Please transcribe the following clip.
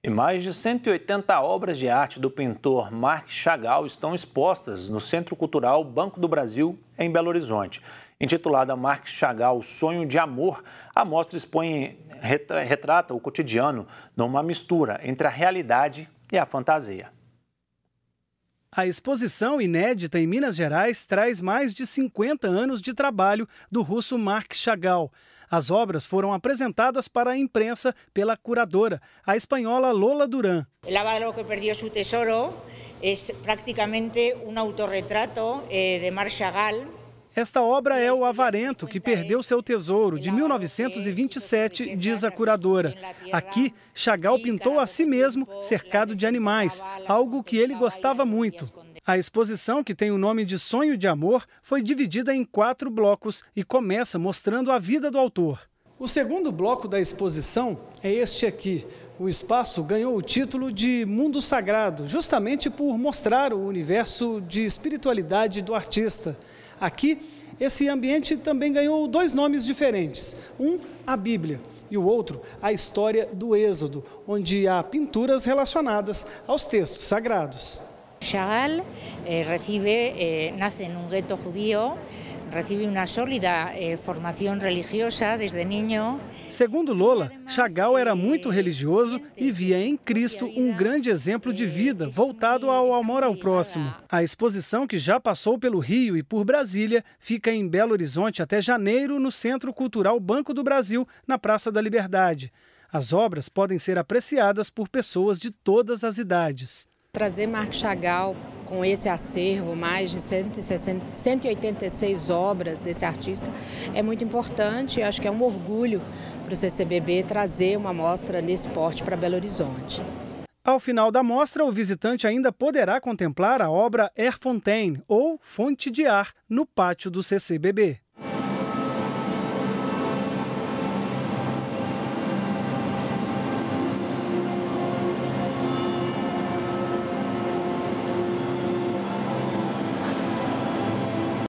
E mais de 180 obras de arte do pintor Marc Chagall estão expostas no Centro Cultural Banco do Brasil, em Belo Horizonte. Intitulada Marc Chagall Sonho de Amor, a mostra expõe, retrata o cotidiano numa mistura entre a realidade e a fantasia. A exposição inédita em Minas Gerais traz mais de 50 anos de trabalho do russo Marc Chagall. As obras foram apresentadas para a imprensa pela curadora, a espanhola Lola Duran. El ávaro que perdió su tesoro es prácticamente un autorretrato eh, de Marc Chagall, esta obra é o Avarento que perdeu seu tesouro, de 1927, diz a curadora. Aqui, Chagall pintou a si mesmo cercado de animais, algo que ele gostava muito. A exposição, que tem o nome de Sonho de Amor, foi dividida em quatro blocos e começa mostrando a vida do autor. O segundo bloco da exposição é este aqui. O espaço ganhou o título de Mundo Sagrado, justamente por mostrar o universo de espiritualidade do artista. Aqui, esse ambiente também ganhou dois nomes diferentes. Um, a Bíblia, e o outro, a história do Êxodo, onde há pinturas relacionadas aos textos sagrados. Chagall eh, recibe, eh, nace en un gueto judío, recibe una sólida eh, formación religiosa desde niño. Segundo Lola, Chagall era muito religioso e via em Cristo um grande exemplo de vida voltado ao amor ao próximo. A exposição, que já passou pelo Rio e por Brasília, fica em Belo Horizonte até janeiro no Centro Cultural Banco do Brasil, na Praça da Liberdade. As obras podem ser apreciadas por pessoas de todas as idades. Trazer Marc Chagall com esse acervo, mais de 160, 186 obras desse artista, é muito importante. Acho que é um orgulho para o CCBB trazer uma mostra nesse porte para Belo Horizonte. Ao final da mostra, o visitante ainda poderá contemplar a obra Air Fontaine, ou Fonte de Ar, no pátio do CCBB.